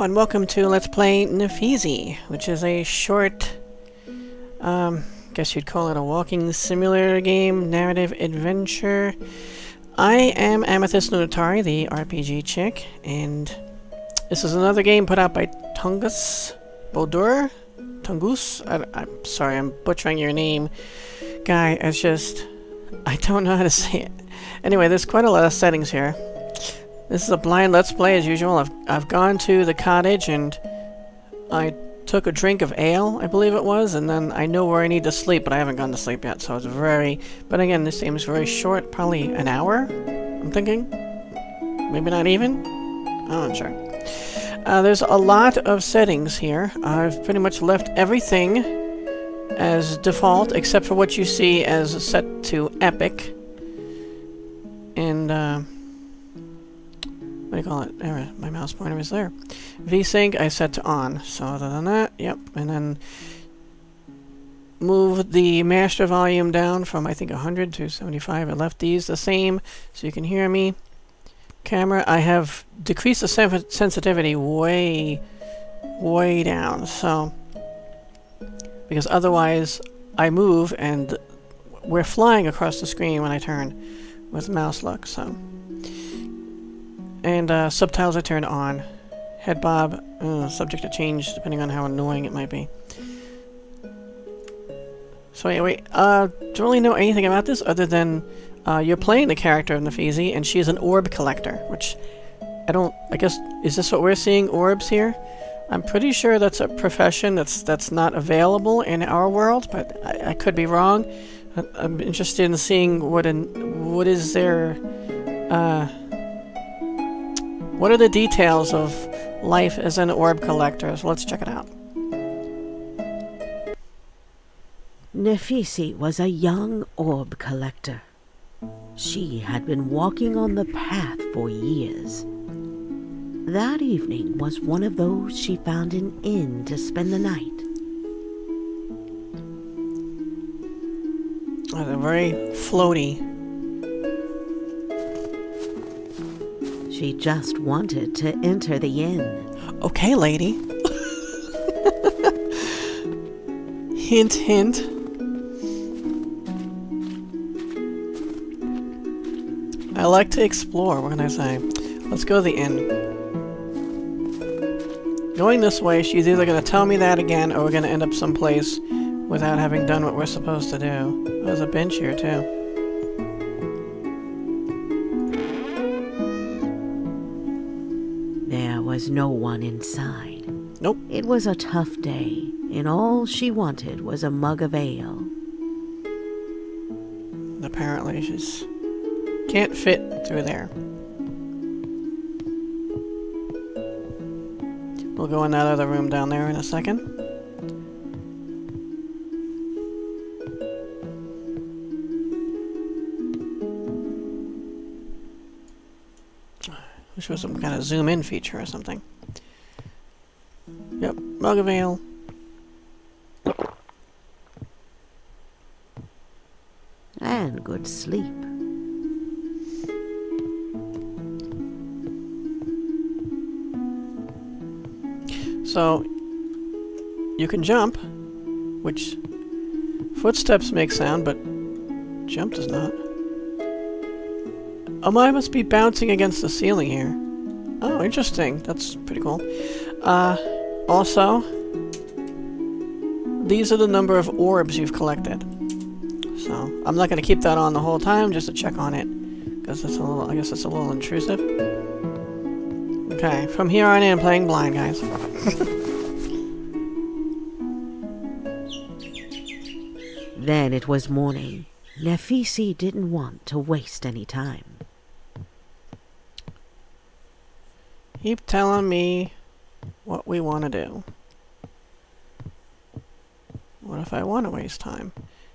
And welcome to Let's Play Nephise, which is a short, um, guess you'd call it a walking simulator game, narrative adventure. I am Amethyst Lunitari, the RPG chick, and this is another game put out by Tungus Bodur? Tungus? I, am sorry, I'm butchering your name. Guy, it's just, I don't know how to say it. Anyway, there's quite a lot of settings here. This is a blind Let's Play as usual. I've, I've gone to the cottage and I took a drink of ale, I believe it was, and then I know where I need to sleep, but I haven't gone to sleep yet, so it's very... But again, this is very short, probably an hour, I'm thinking? Maybe not even? I'm not sure. Uh, there's a lot of settings here. I've pretty much left everything as default, except for what you see as set to epic. And, uh, do you call it? There, my mouse pointer is there. VSync I set to on. So other than that, yep. And then move the master volume down from I think 100 to 75. I left these the same so you can hear me. Camera, I have decreased the sen sensitivity way, way down. So, because otherwise I move and we're flying across the screen when I turn with mouse look. So. And uh, subtitles are turned on. Head bob, uh, subject to change depending on how annoying it might be. So anyway, uh, don't really know anything about this other than uh, you're playing the character of Nephise, and she is an orb collector, which I don't, I guess, is this what we're seeing, orbs here? I'm pretty sure that's a profession that's that's not available in our world, but I, I could be wrong. I, I'm interested in seeing what in what is their uh, what are the details of life as an orb collector? So let's check it out. Nephise was a young orb collector. She had been walking on the path for years. That evening was one of those she found an inn to spend the night. Oh, they're very floaty She just wanted to enter the inn. Okay, lady. hint, hint. I like to explore, what can I say? Let's go to the inn. Going this way, she's either going to tell me that again, or we're going to end up someplace without having done what we're supposed to do. There's a bench here, too. Was no one inside. Nope. It was a tough day, and all she wanted was a mug of ale. Apparently, she's can't fit through there. We'll go in that other room down there in a second. Wish was some kind of zoom in feature or something. Yep, mug of ale. And good sleep. So, you can jump, which footsteps make sound, but jump does not. Oh, I must be bouncing against the ceiling here. Oh, interesting. That's pretty cool. Uh, also, these are the number of orbs you've collected. So, I'm not going to keep that on the whole time, just to check on it. Because it's a little, I guess it's a little intrusive. Okay, from here on in, playing blind, guys. then it was morning. Nephise didn't want to waste any time. Keep telling me what we want to do. What if I want to waste time?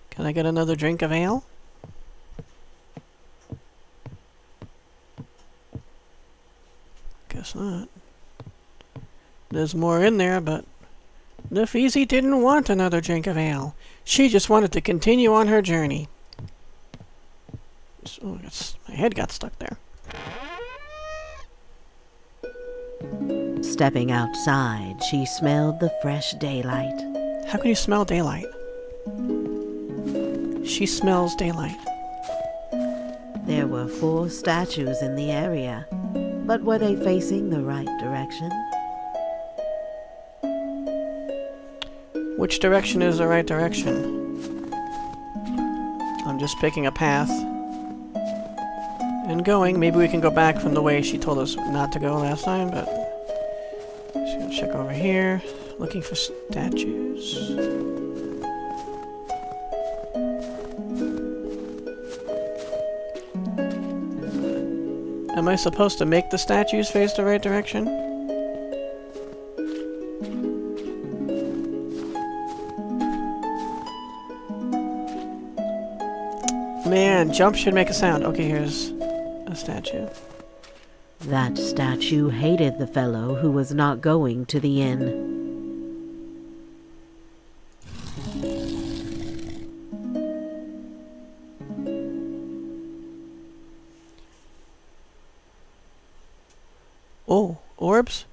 Can I get another drink of ale? Guess not. There's more in there, but Nephise didn't want another drink of ale. She just wanted to continue on her journey. Oh, my head got stuck there. Stepping outside, she smelled the fresh daylight. How can you smell daylight? She smells daylight. There were four statues in the area, but were they facing the right direction? Which direction is the right direction? I'm just picking a path. And going. Maybe we can go back from the way she told us not to go last time, but... here. Looking for statues. Am I supposed to make the statues face the right direction? Man, jump should make a sound. Okay, here's a statue. That statue hated the fellow who was not going to the inn. Oh, orbs?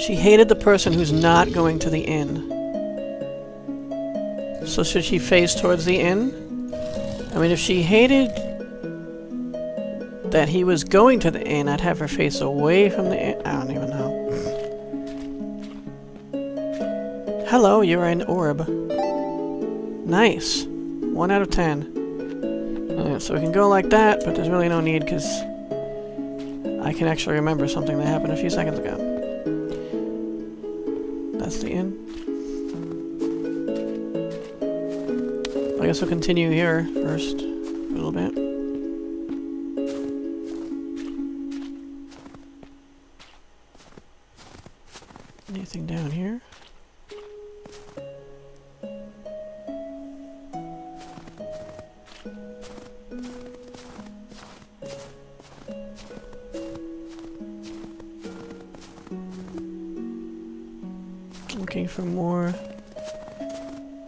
She hated the person who's not going to the inn. So should she face towards the inn? I mean, if she hated that he was going to the inn, I'd have her face away from the inn. I don't even know. Hello, you're an orb. Nice. One out of ten. Alright, so we can go like that, but there's really no need because I can actually remember something that happened a few seconds ago. Guess we'll continue here first, a little bit. Anything down here? Looking for more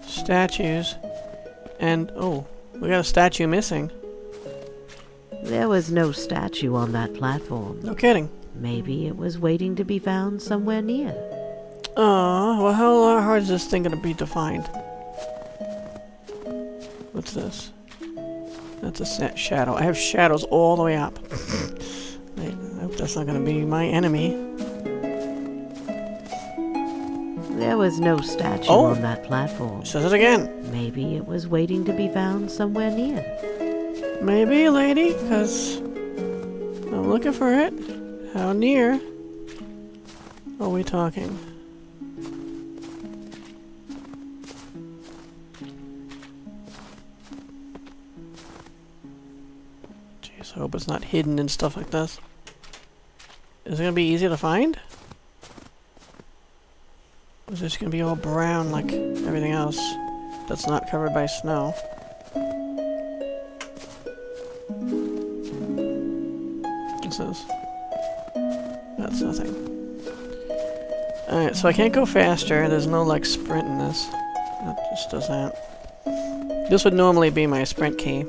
statues. And, oh, we got a statue missing. There was no statue on that platform. No kidding. Maybe it was waiting to be found somewhere near. Oh, well, how hard is this thing gonna be to find? What's this? That's a sa- shadow. I have shadows all the way up. I hope that's not gonna be my enemy. Was no statue Oh. on that platform. Says it again. Maybe it was waiting to be found somewhere near. Maybe, lady, because I'm looking for it. How near are we talking? Jeez, I hope it's not hidden and stuff like this. Is it gonna be easy to find? Is this gonna be all brown like everything else that's not covered by snow? This? That's nothing. Alright, so I can't go faster. There's no, like, sprint in this. That just does that. This would normally be my sprint key.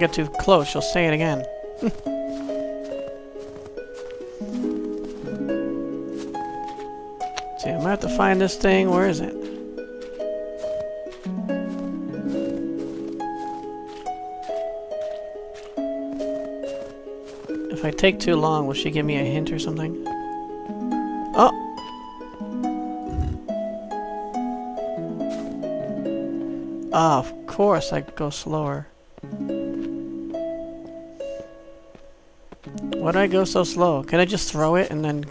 Get too close, she'll say it again. See, I'm gonna have to find this thing. Where is it? If I take too long, will she give me a hint or something? Oh! Ah, of course I go slower. Why do I go so slow? Can I just throw it and then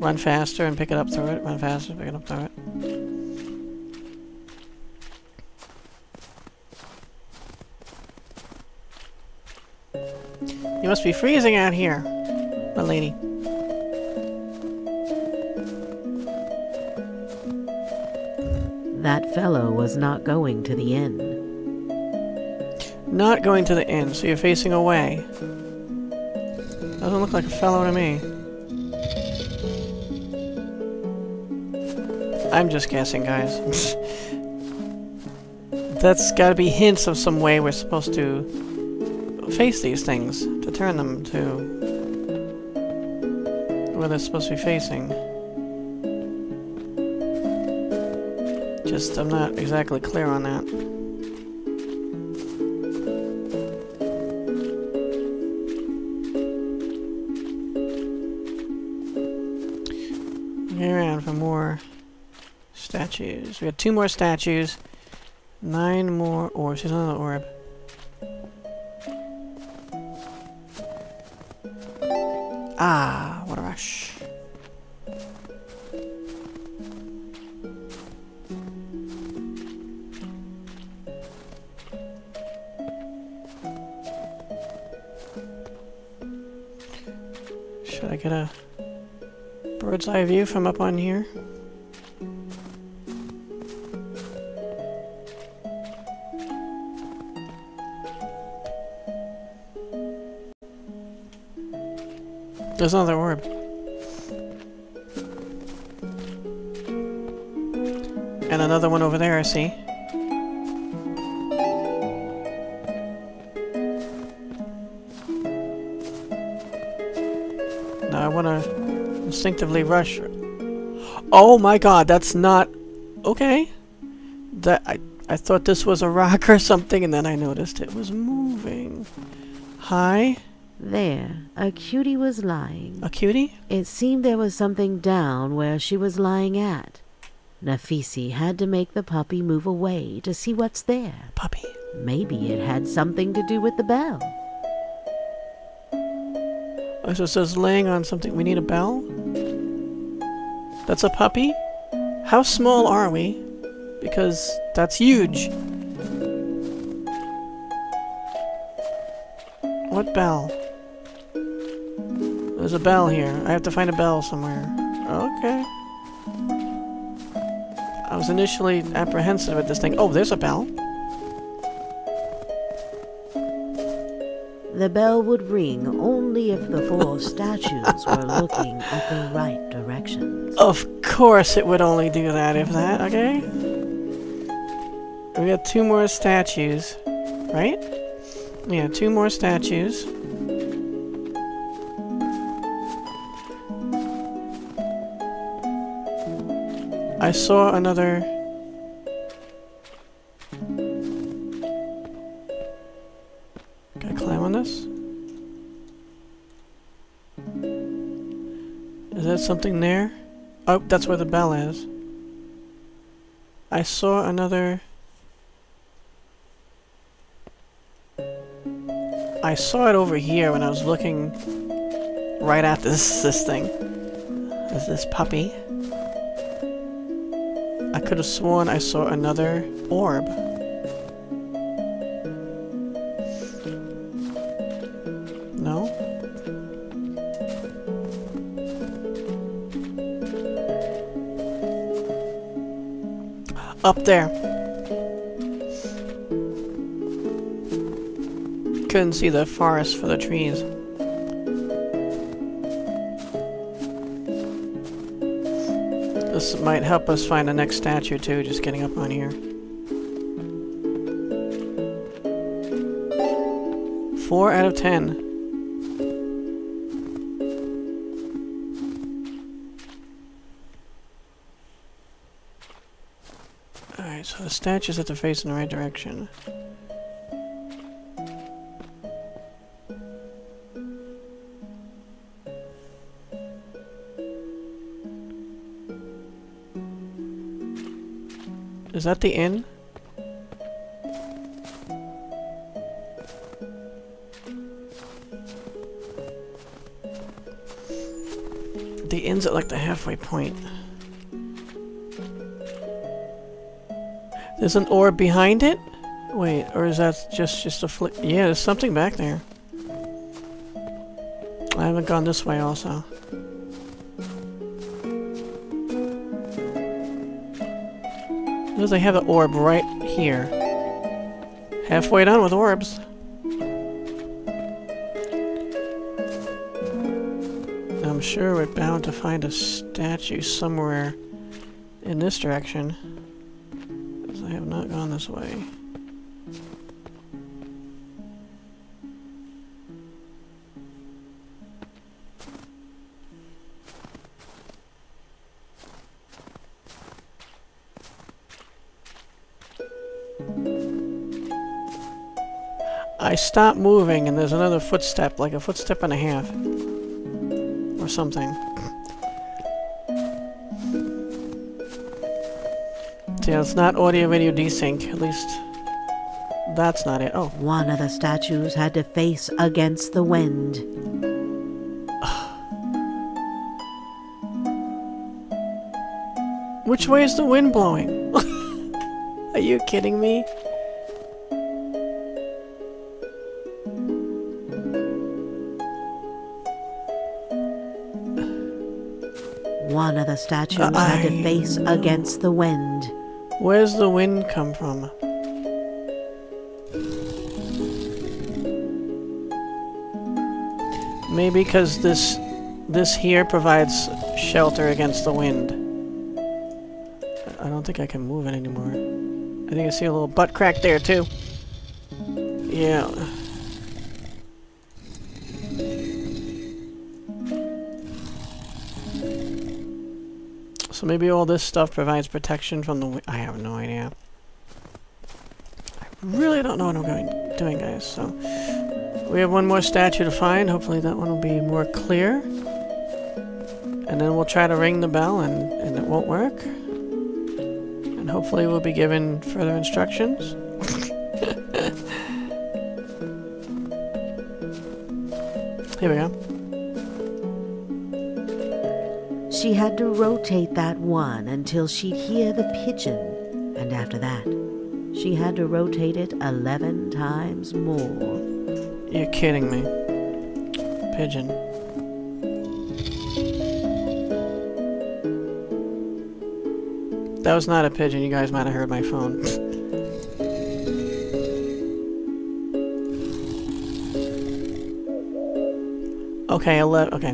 run faster and pick it up through it? Run faster, pick it up through it. You must be freezing out here, my lady. That fellow was not going to the inn. Not going to the inn, so you're facing away. Doesn't look like a fellow to me. I'm just guessing, guys. That's gotta be hints of some way we're supposed to face these things, to turn them to where they're supposed to be facing. Just, I'm not exactly clear on that. Statues. We got two more statues. Nine more orbs. Here's another orb. Ah, what a rush. Should I get a bird's eye view from up on here? There's another orb. And another one over there, I see. Now I want to instinctively rush. Oh my god, that's not... Okay. That I, I thought this was a rock or something, and then I noticed it was moving. Hi? There, a cutie was lying. A cutie? It seemed there was something down where she was lying at. Nephise had to make the puppy move away to see what's there. Puppy. Maybe it had something to do with the bell. Oh, so it says laying on something. We need a bell? That's a puppy? How small are we? Because that's huge. What bell? There's a bell here. I have to find a bell somewhere. Okay. I was initially apprehensive at this thing. Oh, there's a bell. The bell would ring only if the four statues were looking at the right directions. Of course it would only do that if that, okay? We got two more statues, right? Yeah, two more statues. I saw another... Can I climb on this? Is that something there? Oh, that's where the bell is. I saw another... I saw it over here when I was looking right at this this thing. Is this puppy? Could have sworn I saw another orb. No? Up there. Couldn't see the forest for the trees. Might help us find the next statue too, just getting up on here. Four out of ten. Alright, so the statues have to face in the right direction. That the inn? The inn's at like the halfway point. There's an orb behind it? Wait, or is that just just a flick? Yeah, there's something back there. I haven't gone this way also. Because I have the orb right here. Halfway done with orbs. I'm sure we're bound to find a statue somewhere in this direction. Because I have not gone this way. I stop moving and there's another footstep, like a footstep and a half. Or something. Yeah, it's not audio video desync, at least that's not it. Oh. One of the statues had to face against the wind. Which way is the wind blowing? Are you kidding me? The statues uh, had to face against the wind. Where's the wind come from? Maybe because this this here provides shelter against the wind. I don't think I can move it anymore. I think I see a little butt crack there too. Yeah. Maybe all this stuff provides protection from the I have no idea. I really don't know what I'm going doing, guys, so... We have one more statue to find. Hopefully that one will be more clear. And then we'll try to ring the bell and, and it won't work. And hopefully we'll be given further instructions. Here we go. She had to rotate that one until she'd hear the pigeon, and after that, she had to rotate it 11 times more. You're kidding me. Pigeon. That was not a pigeon, you guys might have heard my phone. okay, 11, okay.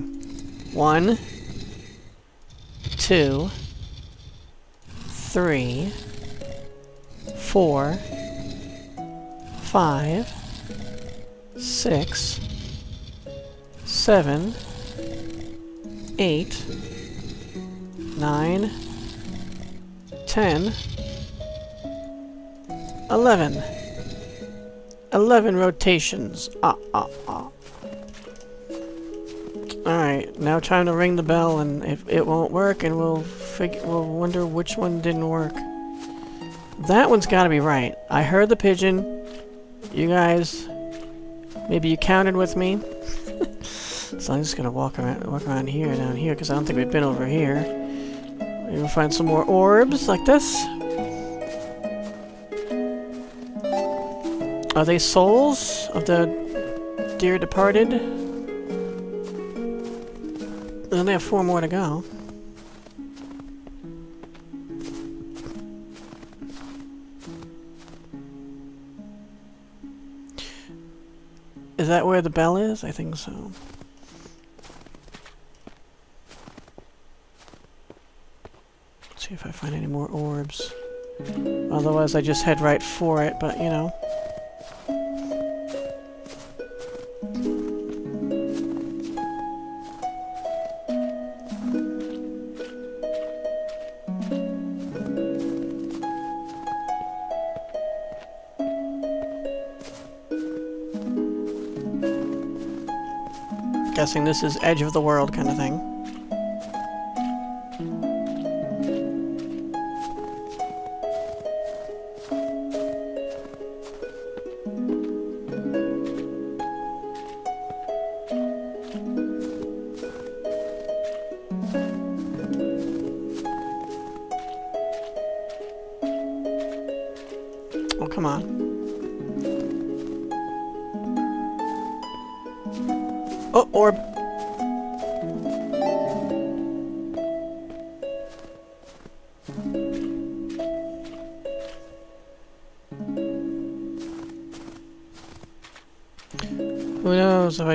One, two, three, four, five, six, seven, eight, nine, ten, eleven. Eleven rotations. Ah, ah, ah. Alright, now time to ring the bell and if it won't work and we'll figure we'll wonder which one didn't work. That one's gotta be right. I heard the pigeon. You guys maybe you counted with me. so I'm just gonna walk around walk around here down here because I don't think we've been over here. Maybe we'll find some more orbs like this. Are they souls of the dear departed? Only have four more to go. Is that where the bell is? I think so. Let's see if I find any more orbs. Otherwise I just head right for it, but you know. This is edge of the world kind of thing.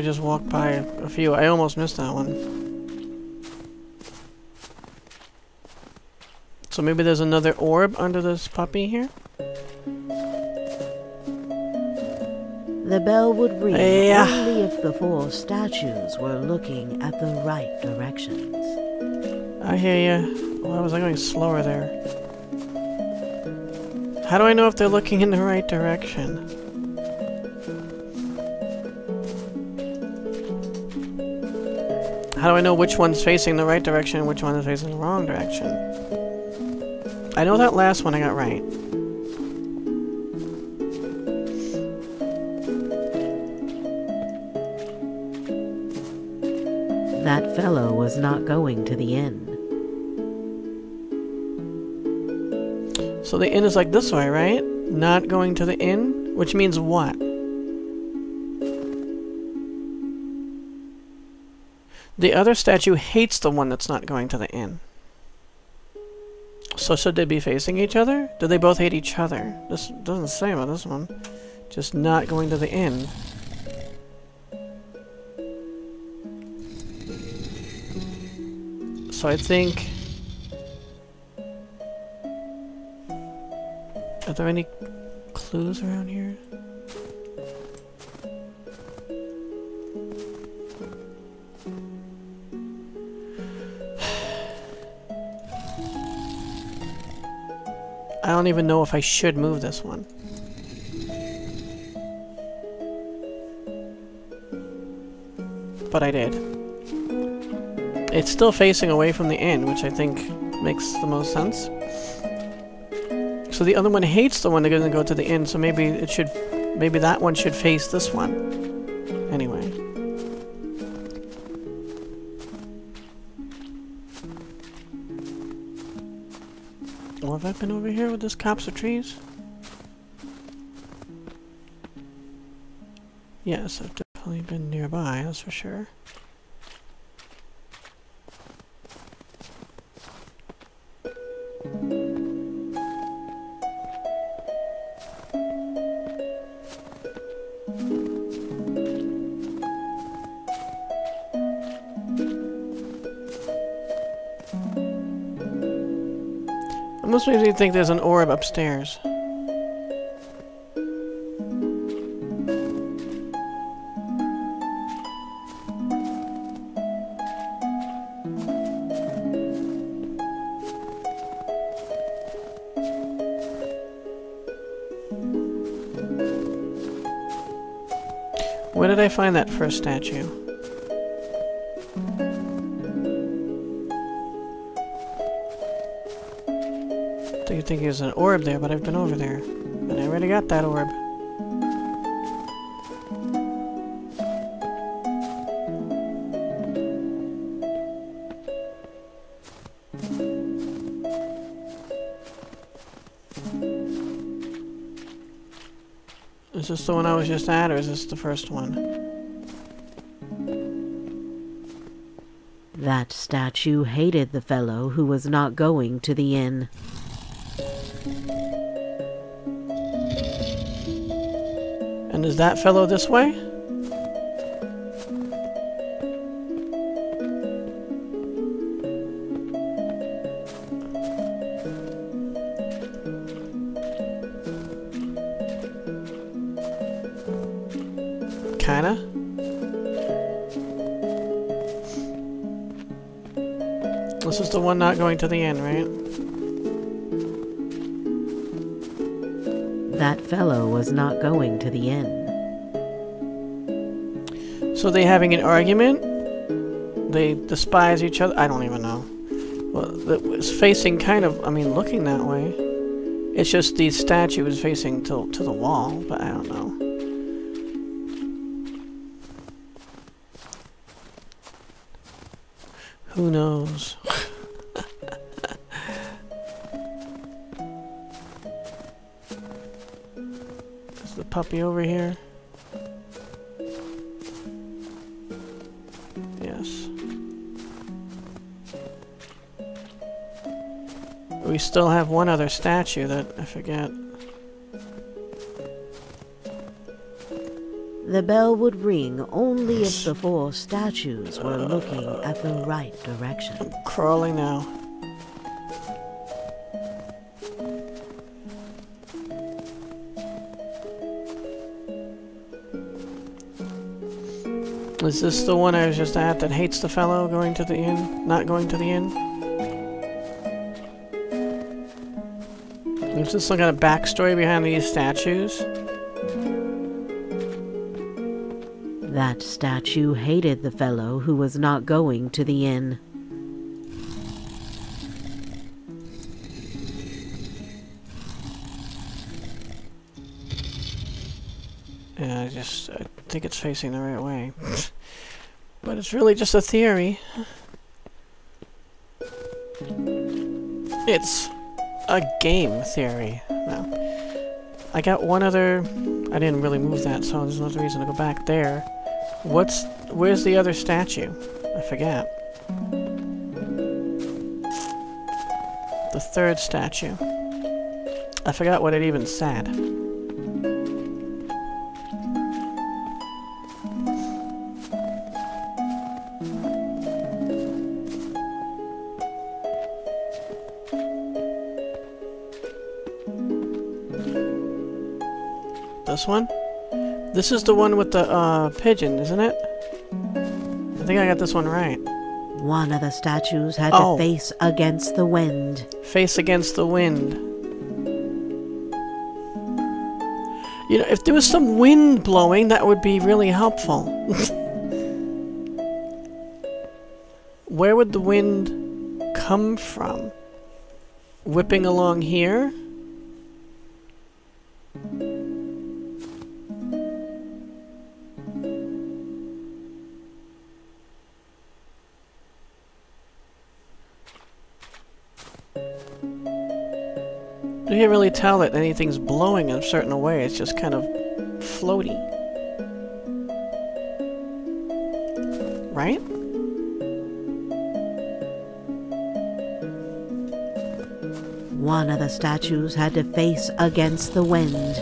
just walked by a few. I almost missed that one. So maybe there's another orb under this puppy here? The bell would ring yeah. only if the four statues were looking at the right directions. I hear you. Why was I going slower there? How do I know if they're looking in the right direction? How do I know which one's facing the right direction and which one is facing the wrong direction? I know that last one I got right. That fellow was not going to the inn. So the inn is like this way, right? Not going to the inn? Which means what? The other statue hates the one that's not going to the inn. So should they be facing each other? Do they both hate each other? This doesn't say about this one. Just not going to the inn. So I think... Are there any clues around here? I don't even know if I should move this one. But I did. It's still facing away from the inn, which I think makes the most sense. So the other one hates the one that doesn't go to the inn, so maybe it should... Maybe that one should face this one. Anyway. Well, have I been over here with this copse of trees? Yes, I've definitely been nearby, that's for sure. Almost makes me think there's an orb upstairs. Where did I find that first statue? Think there's an orb there, but I've been over there. And I already got that orb. Is this the one I was just at, or is this the first one? That statue hated the fellow who was not going to the inn. That fellow this way? Kinda. This is the one not going to the end, right? That fellow was not going to the inn. So they having an argument? They despise each other? I don't even know. Well, it was facing kind of, I mean, looking that way. It's just the statue is facing to, to the wall, but I don't know. Who knows? Is the puppy over here? we still have one other statue that I forget. The bell would ring only if the four statues were looking at the right direction. I'm crawling now. Is this the one I was just at that hates the fellow going to the inn? Not going to the inn? Is this some kind of backstory behind these statues? That statue hated the fellow who was not going to the inn. Yeah, I just I think it's facing the right way. but it's really just a theory. It's game theory. No. I got one other... I didn't really move that, so there's no reason to go back there. What's... Where's the other statue? I forget. The third statue. I forgot what it even said. This one? This is the one with the uh, pigeon, isn't it? I think I got this one right. One of the statues had Oh. to face against the wind. Face against the wind. You know, if there was some wind blowing, that would be really helpful. Where would the wind come from? Whipping along here? Tell that anything's blowing in a certain way. It's just kind of floaty. Right? One of the statues had to face against the wind.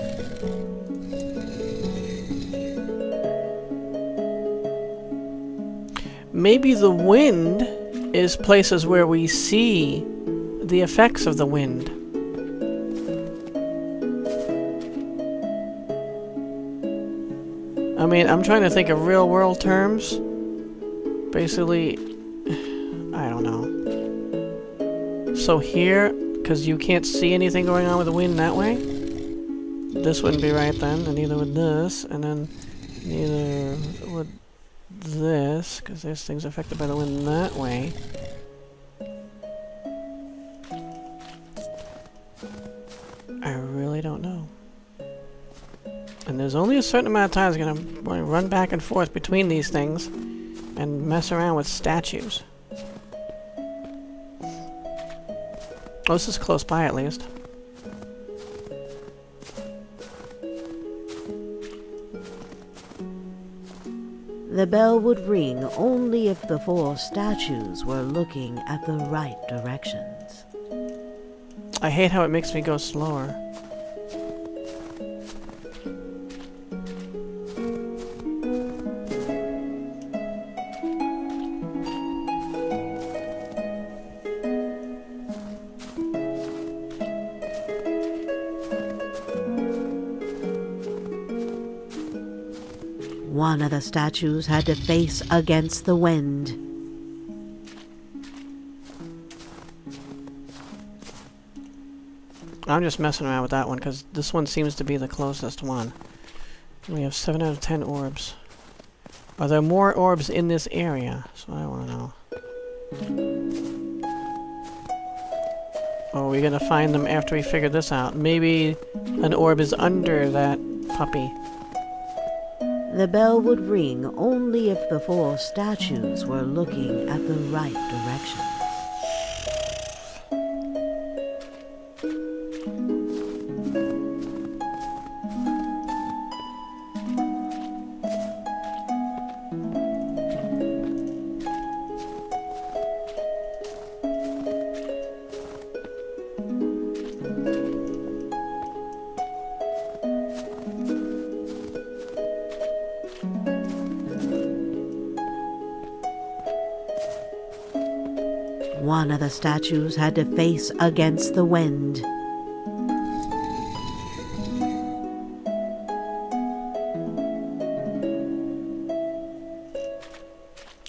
Maybe the wind is places where we see the effects of the wind. I mean, I'm trying to think of real world terms. Basically, I don't know. So here, because you can't see anything going on with the wind that way, this wouldn't be right then, and neither would this, and then neither would this, because this thing's affected by the wind that way. Only a certain amount of time is gonna run back and forth between these things and mess around with statues. Oh, this is close by at least. The bell would ring only if the four statues were looking at the right directions. I hate how it makes me go slower. One of the statues had to face against the wind. I'm just messing around with that one because this one seems to be the closest one. We have 7 out of 10 orbs. Are there more orbs in this area? What I want to know. Or are we going to find them after we figure this out? Maybe an orb is under that puppy. The bell would ring only if the four statues were looking at the right directions. One of the statues had to face against the wind.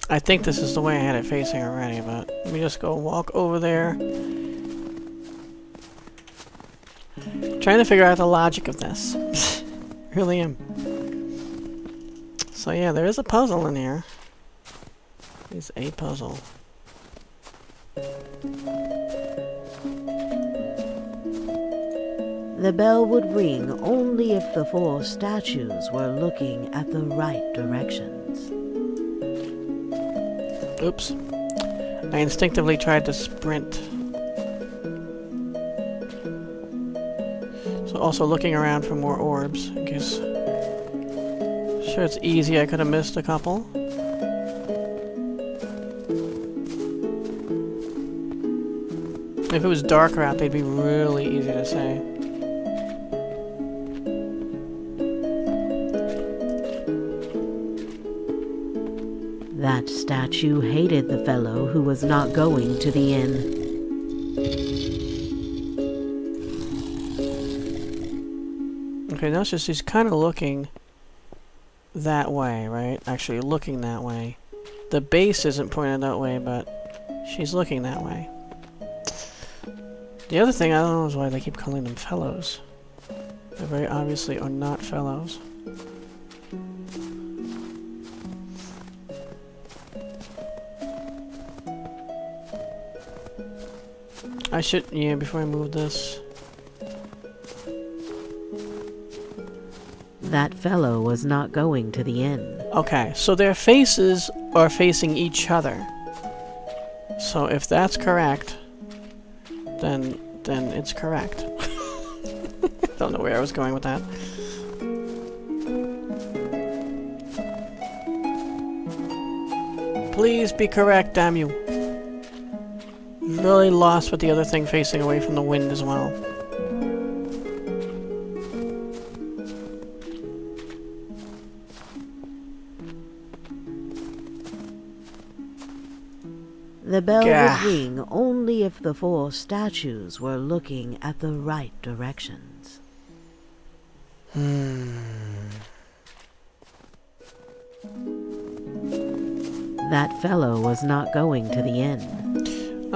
I think this is the way I had it facing already, but let me just go walk over there. Trying to figure out the logic of this. really am. So yeah, there is a puzzle in here. There's a puzzle. The bell would ring only if the four statues were looking at the right directions. Oops. I instinctively tried to sprint. So also looking around for more orbs, in case... Sure it's easy, I could have missed a couple. If it was darker out, they'd be really easy to say. That statue hated the fellow who was not going to the inn. Okay, now it's just she's kind of looking that way, right? Actually, looking that way. The base isn't pointed that way, but she's looking that way. The other thing I don't know is why they keep calling them fellows. They very obviously are not fellows. I should, yeah, before I move this. That fellow was not going to the inn. Okay, so their faces are facing each other. So if that's correct, then then it's correct. Don't know where I was going with that. Please be correct, damn you really lost with the other thing facing away from the wind as well. The bell Gah. would ring only if the four statues were looking at the right directions. Hmm. That fellow was not going to the inn.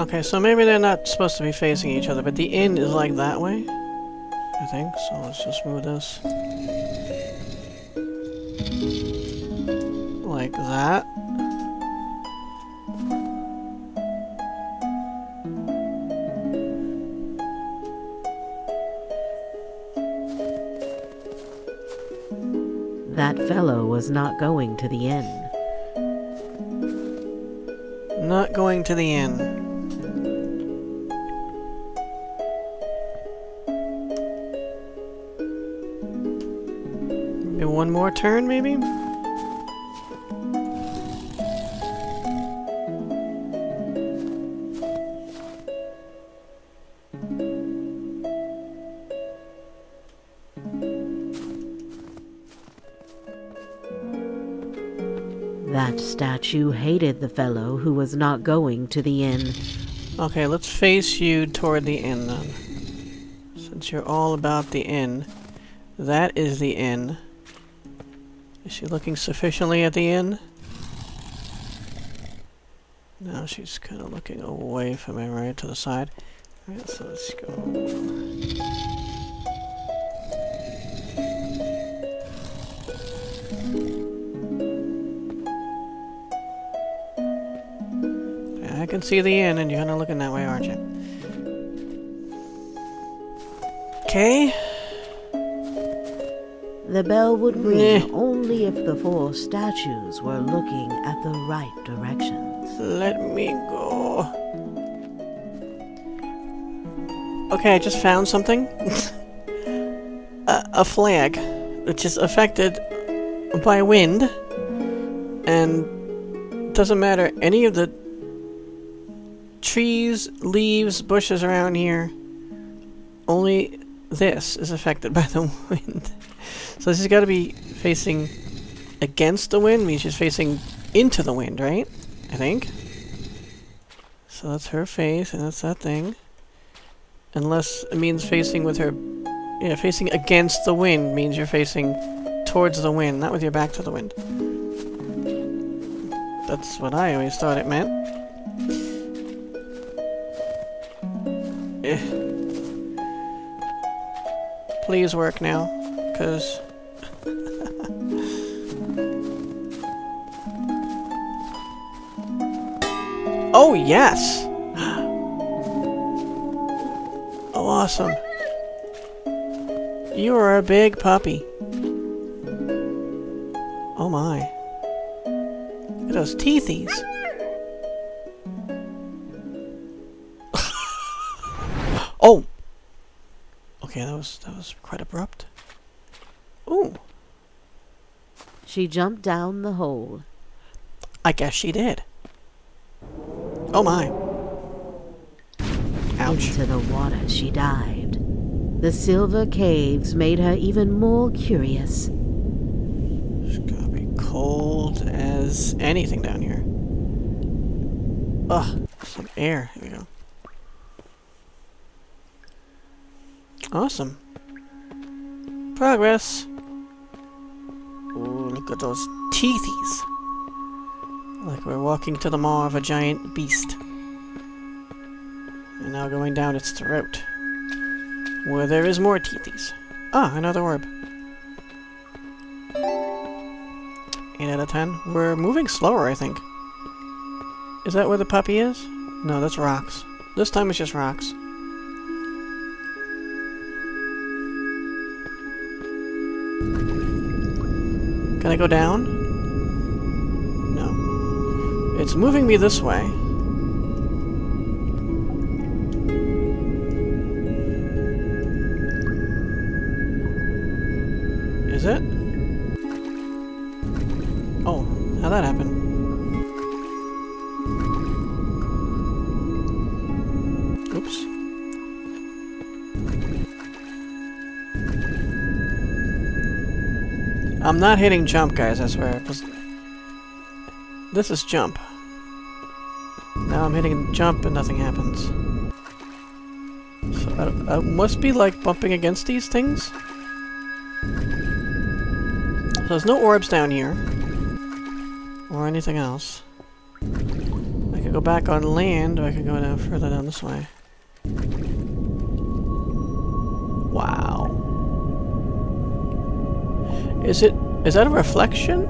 Okay, so maybe they're not supposed to be facing each other, but the inn is like that way. I think, so let's just move this. Like that. That fellow was not going to the inn. Not going to the inn. One more turn, maybe? That statue hated the fellow who was not going to the inn. Okay, let's face you toward the inn then. Since you're all about the inn. That is the inn. Is she looking sufficiently at the inn? Now she's kind of looking away from me, right to the side. Alright, so let's go. I can see the inn, and you're kind of looking that way, aren't you? Okay. The bell would ring only if the four statues were looking at the right directions. Let me go. Okay, I just found something. a, a flag, which is affected by wind, and doesn't matter any of the trees, leaves, bushes around here. Only this is affected by the wind. So this has got to be facing against the wind, means she's facing into the wind, right? I think. So that's her face, and that's that thing. Unless it means facing with her... Yeah, facing against the wind means you're facing towards the wind, not with your back to the wind. That's what I always thought it meant. Eh. Please work now, because... oh, yes! Oh, awesome. You are a big puppy. Oh my. Look at those teethies. oh! Okay, that was that was quite abrupt. Ooh, She jumped down the hole. I guess she did. Oh my. Ouch. Into the water she dived. The silver caves made her even more curious. It's gotta be cold as anything down here. Ugh, some air. Here we go. Awesome. Progress. Ooh, look at those teethies. Like we're walking to the maw of a giant beast. And now going down its throat. Where there is more teethies. Ah, another orb. 8 out of 10. We're moving slower, I think. Is that where the puppy is? No, that's rocks. This time it's just rocks. Can I go down? It's moving me this way. Is it? Oh, how'd that happen? Oops. I'm not hitting jump, guys, I swear. This is jump. Now I'm hitting jump and nothing happens. So I, I must be like bumping against these things? So there's no orbs down here. Or anything else. I could go back on land, or I could go down further down this way. Wow. Is it... is that a reflection?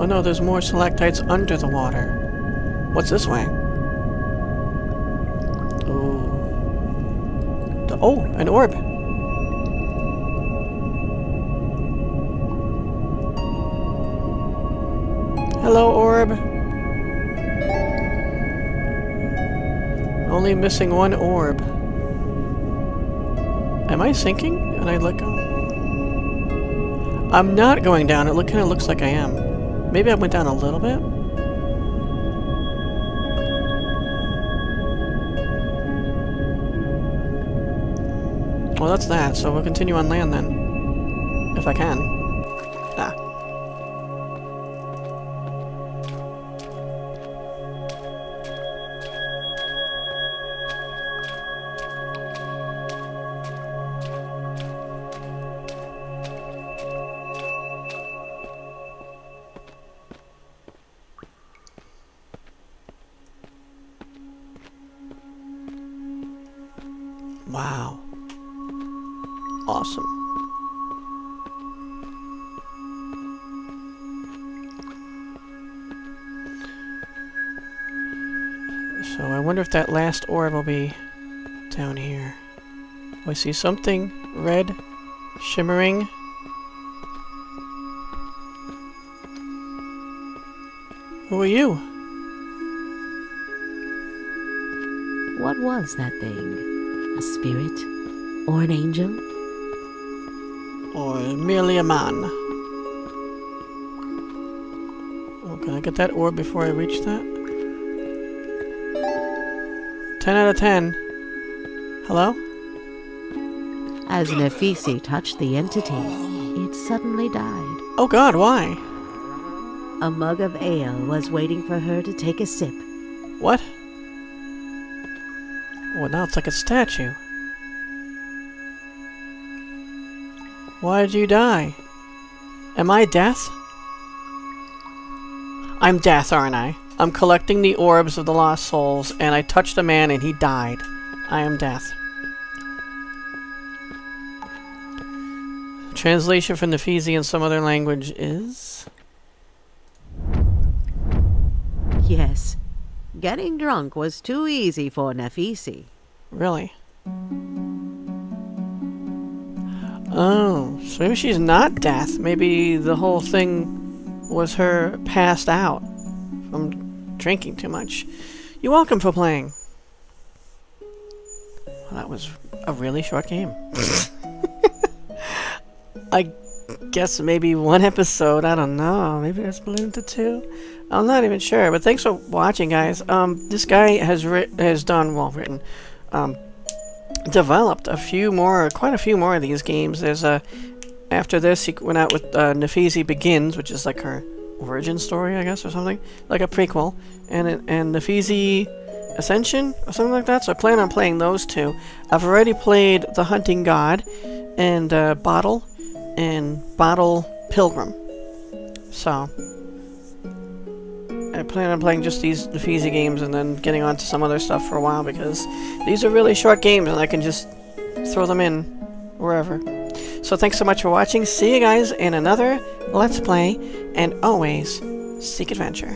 Oh no, there's more stalactites under the water. What's this way? Oh, an orb! Hello, orb. Only missing one orb. Am I sinking? And I let go? I'm not going down. It look, kind of looks like I am. Maybe I went down a little bit. Well, that's that. So we'll continue on land then. If I can. So I wonder if that last orb will be down here. Oh, I see something red shimmering. Who are you? What was that thing? A spirit? Or an angel? Or merely a man? Oh, can I get that orb before I reach that? 10 out of 10. Hello? As Nephise touched the entity, it suddenly died. Oh god, why? A mug of ale was waiting for her to take a sip. What? Well, now it's like a statue. Why did you die? Am I death? I'm death, aren't I? I'm collecting the orbs of the lost souls, and I touched a man and he died. I am death. Translation from Nephise and some other language is... Yes, getting drunk was too easy for Nephise. Really? Oh, so maybe she's not death. Maybe the whole thing was her passed out from drinking too much. You're welcome for playing. Well, that was a really short game. I guess maybe one episode. I don't know. Maybe it's ballooned to two. I'm not even sure. But thanks for watching, guys. Um, this guy has writ has done well written. Um, developed a few more, quite a few more of these games. There's a, after this, he went out with uh, Nephise Begins, which is like her origin story, I guess, or something, like a prequel, and and Nephise Ascension or something like that. So I plan on playing those two. I've already played The Hunting God and uh, Bottle and Bottle Pilgrim. So I plan on playing just these Nephise games and then getting on to some other stuff for a while because these are really short games and I can just throw them in wherever. So thanks so much for watching. See you guys in another Let's Play and always seek adventure.